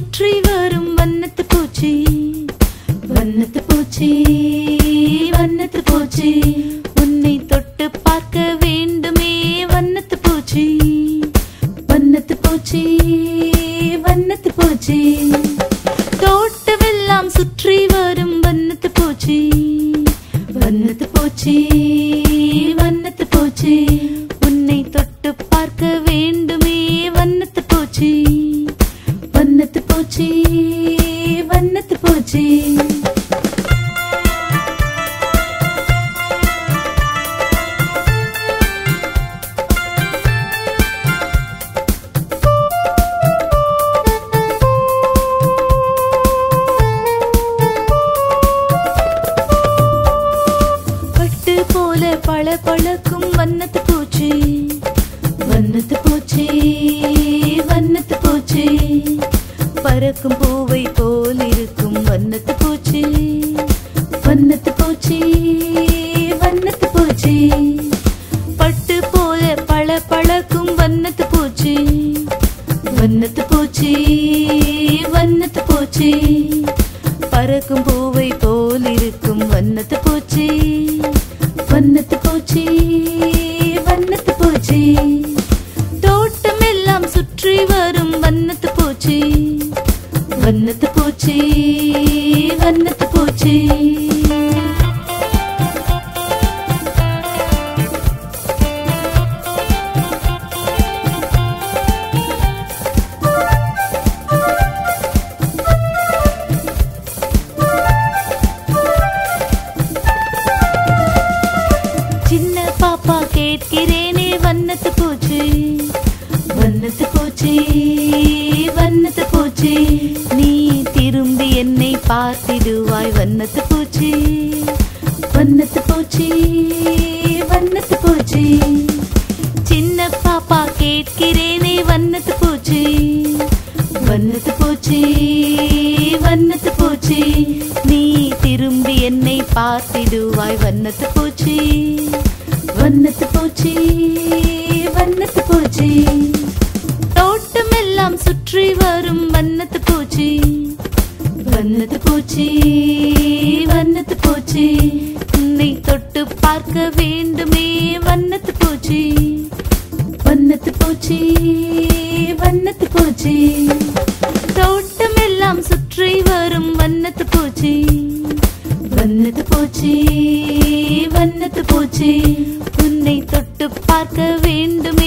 சுற்றி வரும் வண்ணத்து பூச்சி. வண்ணத்து பூச்சி வண்ணத்து பூச்சி. உன்னை தொட்டு பார்க்க வேண்டுமே வண்ணத்து பூச்சி. வண்ணத்து பூச்சி வண்ணத்து பூச்சி. தோட்டவெல்லாம் சுற்றி வரும் வண்ணத்து பூச்சி. வண்ணத்து பூச்சி வண்ண പൂച്ചേ பல பழக்கும் வண்ணத்து பூச்சி வண்ணத்து பூச்சி வண்ணத்து பூச்சி பறக்கும் பூ பறக்கும் பூவை போல் இருக்கும் வண்ணத்து பூச்சி. வண்ணத்து பூச்சி வண்ணத்து பூச்சி. தோட்டம் எல்லாம் சுற்றி வரும் வண்ணத்து பூச்சி. வண்ணத்து பூச்சி. கேட்கிறேனே வண்ணத்து பூச்சி. வண்ணத்து பூச்சி வண்ணத்து பூச்சி. நீ திரும்பி என்னை பார்த்திடுவாய் வண்ணத்து பூச்சி. வண்ணத்து பூச்சி வண்ணத்து பூச்சி. சின்ன பாப்பா கேட்கிறேனே வண்ணத்து பூச்சி. வண்ணத்து பூச்சி வண்ணத்து பூச்சி. நீ திரும்பி என்னை பார்த்திடுவாய் வண்ணத்து பூச்சி. வண்ணத்து போச்சு வண்ணத்து பூச்சி தோட்டம் எல்லாம் சுற்றி வரும் வண்ணத்து பூச்சி. வண்ணத்து பூச்சி வண்ணத்து பூச்சி. உன்னை தொட்டு பார்க்க வேண்டுமே வண்ணத்து பூச்சி. வண்ணத்து பூச்சி வண்ணத்து பூச்சி. தோட்டம் எல்லாம் சுற்றி வரும் வண்ணத்து பூச்சி. வண்ணத்து பூச்சி வண்ணத்து பூச்சி. உன்னை தொட்டு தொட்டு பார்க்க வேண்டும்.